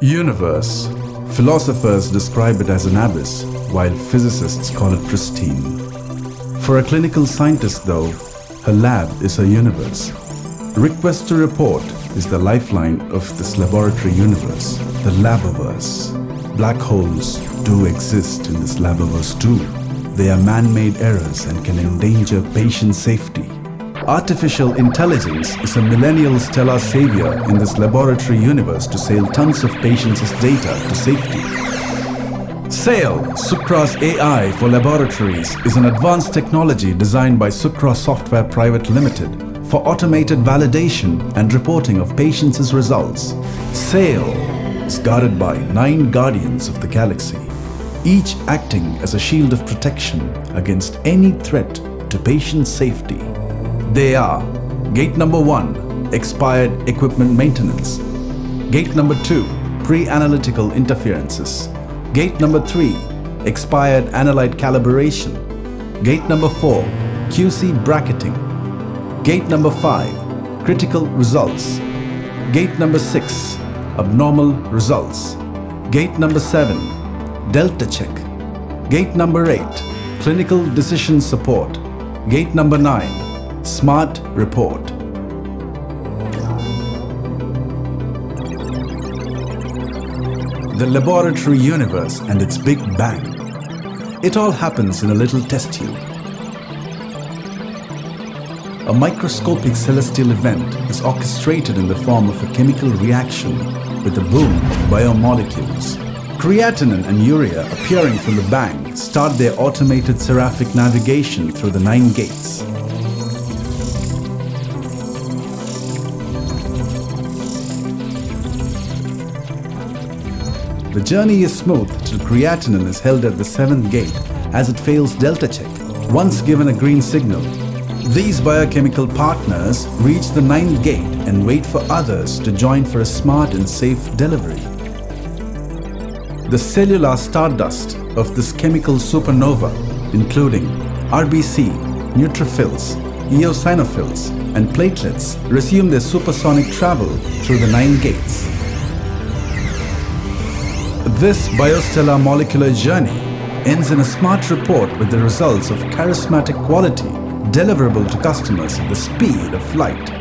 Universe. Philosophers describe it as an abyss, while physicists call it pristine. For a clinical scientist, though, her lab is her universe. Request to report is the lifeline of this laboratory universe, the labiverse. Black holes do exist in this labiverse too. They are man-made errors and can endanger patient safety. Artificial intelligence is a millennial stellar savior in this laboratory universe to sail tons of patients' data to safety. SAIL, Sukraa's AI for laboratories, is an advanced technology designed by Sucra Software Private Limited for automated validation and reporting of patients' results. SAIL is guarded by nine guardians of the galaxy, each acting as a shield of protection against any threat to patient safety. They are Gate number 1, Expired Equipment Maintenance. Gate number 2, Pre-Analytical Interferences. Gate number 3, Expired Analyte Calibration. Gate number 4, QC Bracketing. Gate number 5, Critical Results. Gate number 6, Abnormal Results. Gate number 7, Delta Check. Gate number 8, Clinical Decision Support. Gate number 9, Smart Report. The laboratory universe and its Big Bang. It all happens in a little test tube. A microscopic celestial event is orchestrated in the form of a chemical reaction with the boom of biomolecules. Creatinine and urea appearing from the bang start their automated seraphic navigation through the nine gates. The journey is smooth till creatinine is held at the seventh gate as it fails delta check. Once given a green signal, these biochemical partners reach the ninth gate and wait for others to join for a smart and safe delivery. The cellular stardust of this chemical supernova, including RBC, neutrophils, eosinophils, and platelets, resume their supersonic travel through the nine gates. This biostellar molecular journey ends in a smart report with the results of charismatic quality deliverable to customers at the speed of light.